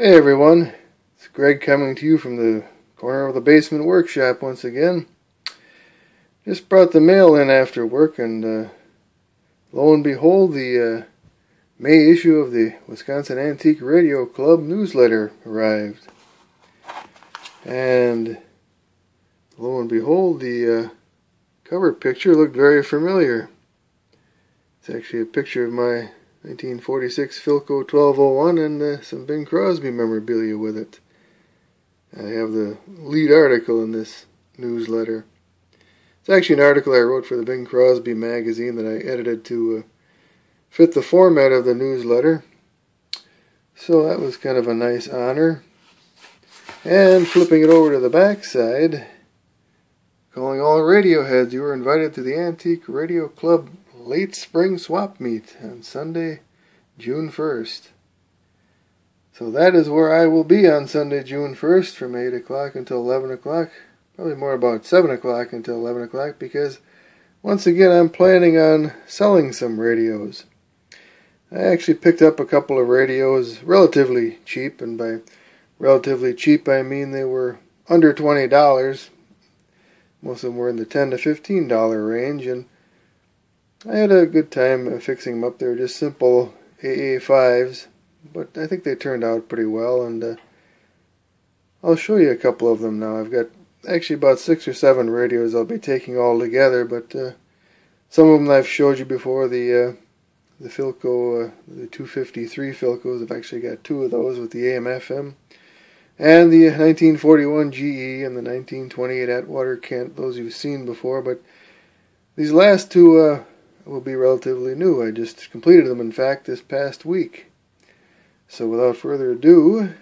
Hey everyone, it's Greg coming to you from the corner of the basement workshop once again. Just brought the mail in after work, and uh, lo and behold, the uh, May issue of the Wisconsin Antique Radio Club newsletter arrived. And lo and behold, the uh, cover picture looked very familiar. It's actually a picture of my 1946 Philco 1201 and uh, some Bing Crosby memorabilia with it. I have the lead article in this newsletter. It's actually an article I wrote for the Bing Crosby magazine that I edited to uh, fit the format of the newsletter. So that was kind of a nice honor. And flipping it over to the back side, calling all Radioheads, you were invited to the Antique Radio Club late spring swap meet on Sunday, June 1st. So that is where I will be on Sunday, June 1st from 8 o'clock until 11 o'clock. Probably more about 7 o'clock until 11 o'clock because once again I'm planning on selling some radios. I actually picked up a couple of radios relatively cheap, and by relatively cheap I mean they were under $20. Most of them were in the 10 to $15 range, and I had a good time fixing them up. They were just simple AA5s, but I think they turned out pretty well, and uh, I'll show you a couple of them now. I've got actually about six or seven radios I'll be taking all together, but uh, some of them I've showed you before. The uh, the Philco, uh, the 253 Philcos, I've actually got two of those with the AM/FM, and the 1941 GE and the 1928 Atwater Kent. Those you've seen before, but these last two uh, will be relatively new. I just completed them, in fact, this past week. So without further ado,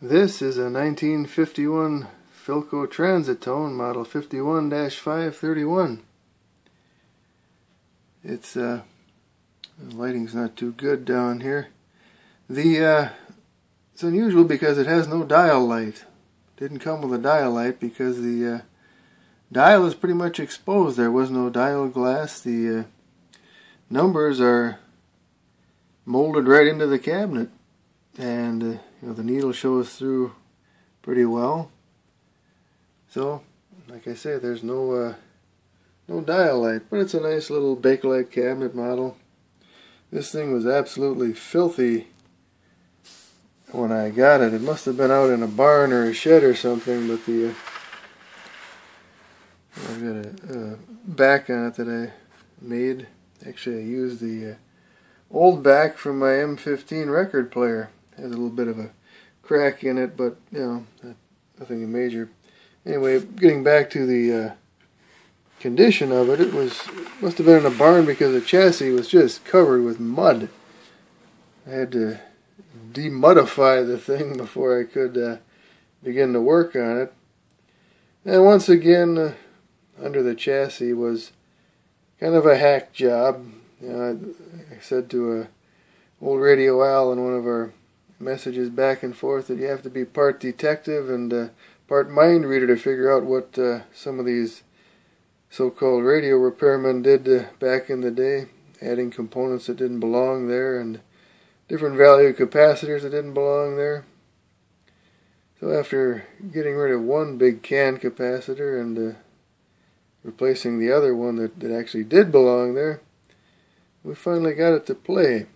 this is a 1951 Philco Transitone model 51-531. It's uh, the lighting's not too good down here. The uh, it's unusual because it has no dial light. Didn't come with a dial light because the uh, dial is pretty much exposed. There was no dial glass. The uh, numbers are molded right into the cabinet, and uh, you know the needle shows through pretty well. So, like I say, there's no uh, no dial light, but it's a nice little Bakelite cabinet model. This thing was absolutely filthy when I got it. It must have been out in a barn or a shed or something, but the uh, I've got a, a, back on it that I made. Actually, I used the uh, old back from my M15 record player. It has a little bit of a crack in it, but you know, nothing major. Anyway, getting back to the uh, condition of it, it was must have been in a barn because the chassis was just covered with mud. I had to demudify the thing before I could uh, begin to work on it. And once again, uh, under the chassis was kind of a hack job. Know, I, said to a old Radio Al in one of our messages back and forth that you have to be part detective and uh, part mind reader to figure out what uh, some of these so-called radio repairmen did uh, back in the day, adding components that didn't belong there and different value capacitors that didn't belong there. So after getting rid of one big CAN capacitor and uh, replacing the other one that, that actually did belong there, we finally got it to play.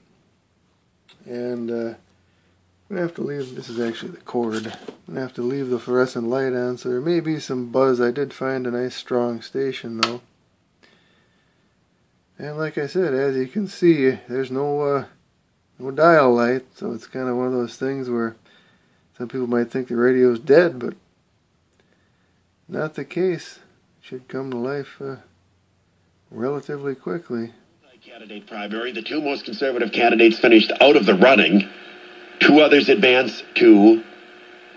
And uh, I'm going to have to leave, this is actually the cord, I'm going to have to leave the fluorescent light on, so there may be some buzz. I did find a nice strong station though. And like I said, as you can see, there's no uh, no dial light, so it's kind of one of those things where some people might think the radio's dead, but not the case should come to life uh, relatively quickly. Candidate primary, the two most conservative candidates finished out of the running. Two others advanced to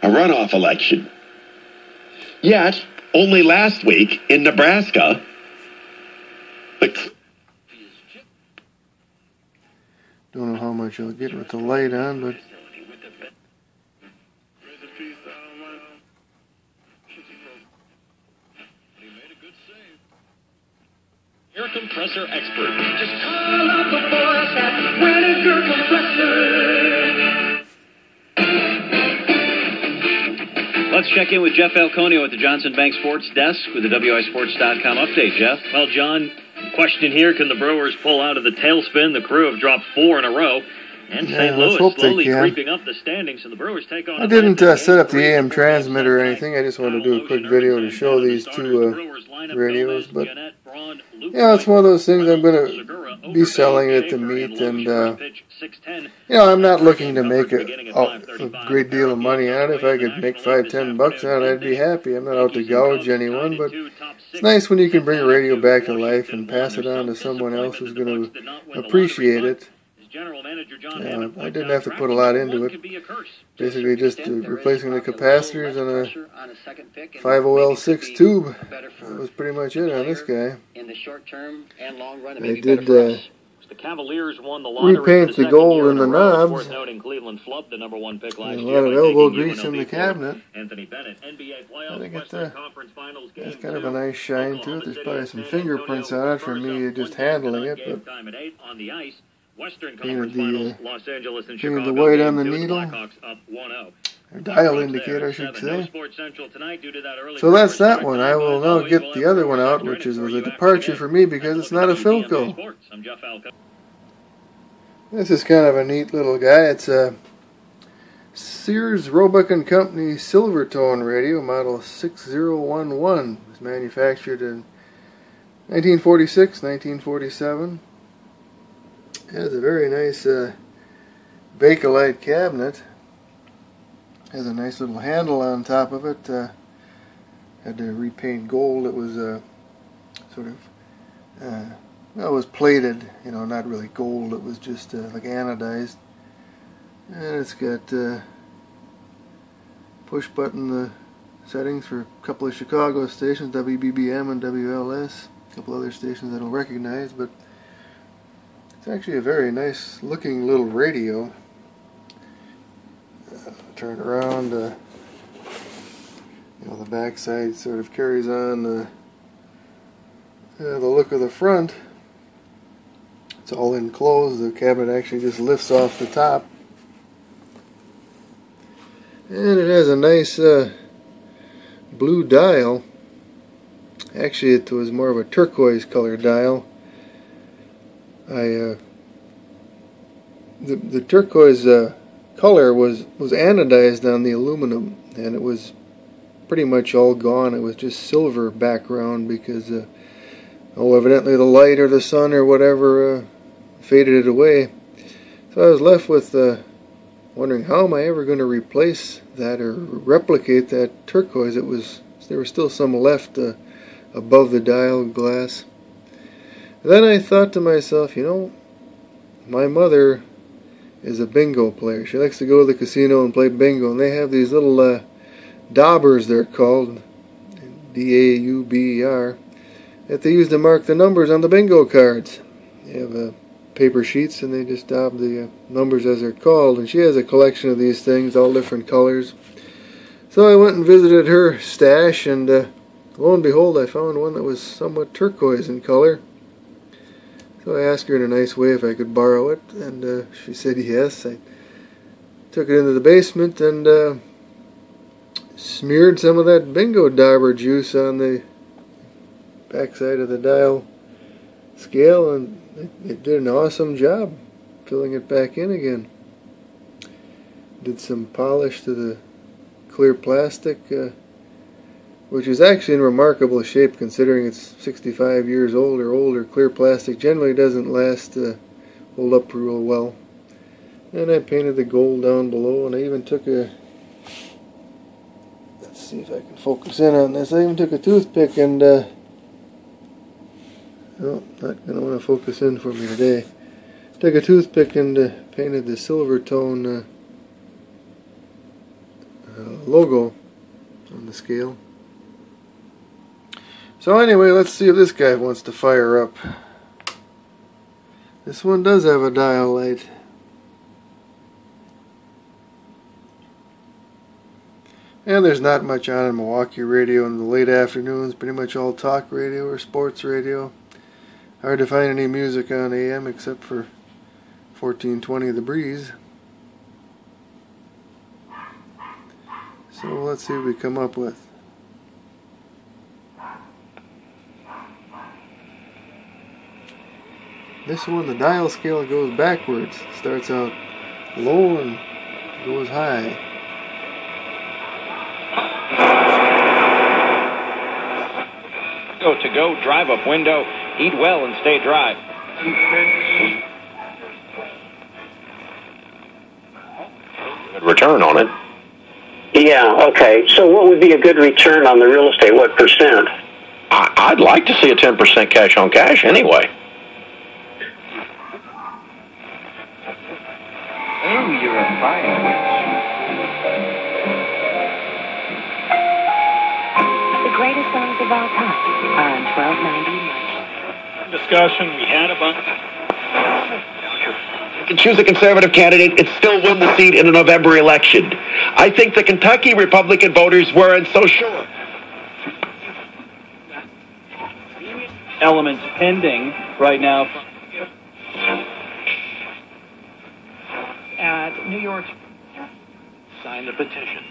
a runoff election. Yet, only last week in Nebraska, the don't know how much I'll get with the light on, but compressor expert. Just call up the at Let's check in with Jeff Falconio at the Johnson Bank Sports Desk with the WISports.com update. Jeff. Well, John, question here can the Brewers pull out of the tailspin? The crew have dropped four in a row. And yeah, St. Louis slowly creeping up the standings, So the Brewers take on. I didn't uh, set up the AM transmitter or anything. I just wanted to do a quick video to show these two uh, radios, but yeah, it's one of those things I'm gonna be selling it to Schaefer, meet and, uh, 6'10". You know, I'm not looking to make a, a, a great deal of money on it. If I could make five, ten bucks on it, I'd be happy. I'm not out to gouge anyone, but it's nice when you can bring a radio back to life and pass it on to someone else who's going to appreciate it. Yeah, I didn't have to put a lot into it. Basically, just replacing the capacitors and a 50L6 tube. That was pretty much it on this guy. in the short term and long run. I did, uh. The Cavaliers won the lottery Repaint the the gold in the knobs. Worth noting Cleveland flubbed the number one pick last a lot of elbow grease in the cabinet. Anthony Bennett, NBA playoffs, I think it's Conference Finals It's kind of a nice shine to it. There's probably some fingerprints on it for Spurs me just 1-0 handling it, game but time at eight on the. Western Conference the, Finals, uh, Los Angeles and painted the Chicago white on the needle. Blackhawks up 1-0. dial indicator, I should say. Sports Central tonight due to that early So that's that one. I will now get the other one out, which is a departure for me because it's not a Philco. Sports. I'm Jeff Falco. This is kind of a neat little guy. It's a Sears Roebuck and Company Silvertone radio, model 6011. It was manufactured in 1946, 1947. Has a very nice uh, Bakelite cabinet. Has a nice little handle on top of it. Uh, had to repaint gold. It was uh, sort of uh, well, it was plated, you know, not really gold. It was just uh, like anodized. And it's got uh, push button uh, settings for a couple of Chicago stations, WBBM and WLS. A couple other stations I don't recognize, but it's actually a very nice looking little radio. Uh, turn around, uh, you know, the backside sort of carries on uh, the look of the front. It's all enclosed. The cabinet actually just lifts off the top. And it has a nice uh, blue dial. Actually, it was more of a turquoise color dial. I uh, the the turquoise uh, color was was anodized on the aluminum, and it was pretty much all gone. It was just silver background because, uh, oh, evidently the light or the sun or whatever uh, faded it away. So I was left with uh, wondering how am I ever going to replace that or replicate that turquoise. It was there was still some left uh, above the dial glass. Then I thought to myself, you know, my mother is a bingo player. She likes to go to the casino and play bingo, and they have these little uh, daubers, they're called, D-A-U-B-E-R, that they use to mark the numbers on the bingo cards. They have uh, paper sheets, and they just daub the uh, numbers as they're called. And she has a collection of these things, all different colors. So I went and visited her stash, and uh, lo and behold, I found one that was somewhat turquoise in color. So I asked her in a nice way if I could borrow it, and uh, she said yes. I took it into the basement and uh, smeared some of that bingo dauber juice on the backside of the dial scale, and it, it did an awesome job filling it back in again. Did some polish to the clear plastic. Uh, which is actually in remarkable shape considering it's 65 years old or older. Clear plastic generally doesn't last, uh, hold up real well. And I painted the gold down below, and I even took a. Let's see if I can focus in on this. I even took a toothpick and. Uh, oh, not going to want to focus in for me today. Took a toothpick and uh, painted the Silvertone uh, uh, logo on the scale. So anyway, let's see if this guy wants to fire up. This one does have a dial light. And there's not much on in Milwaukee radio in the late afternoons, pretty much all talk radio or sports radio. Hard to find any music on AM except for 1420 The Breeze. So let's see what we come up with. This one, the dial scale goes backwards. Starts out low and goes high. Go to go, drive up window, eat well and stay dry. Good return on it. Yeah, okay. So what would be a good return on the real estate? What percent? I, I'd like to see a 10% cash on cash anyway. Oh, you're a fine The greatest songs of all time are on 1290 Discussion we had about You can choose a conservative candidate and still win the seat in a November election. I think the Kentucky Republican voters weren't so sure. elements pending right now. New York. Sign the petition.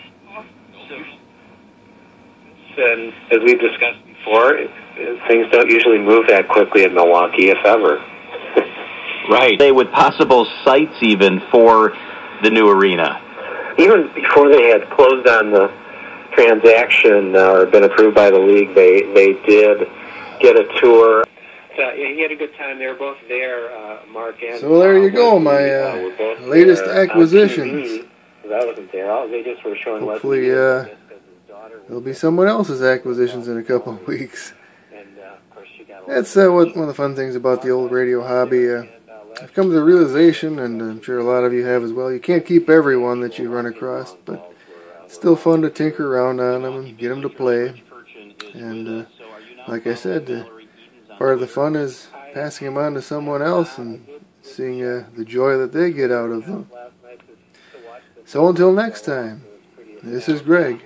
And as we've discussed before, it, it, things don't usually move that quickly in Milwaukee, if ever. Right. They with possible sites even for the new arena. Even before they had closed on the transaction uh, or been approved by the league, they they did get a tour. Uh, yeah, he had a good time. They were both there, uh, Mark and. So there you go, my uh, uh, latest there on acquisitions. TV, 'cause I wasn't there. All- They just were showing Hopefully, uh, because his daughter was There'll be someone else's acquisitions in a couple of weeks. and uh, of course she got. That's uh, what, one of the fun things about the old radio hobby. Uh, I've come to the realization, and I'm sure a lot of you have as well, you can't keep everyone that you run across, but it's still fun to tinker around on them and get them to play. And uh, like I said, uh, part of the fun is passing them on to someone else and seeing uh, the joy that they get out of them. So until next time, this is Greg.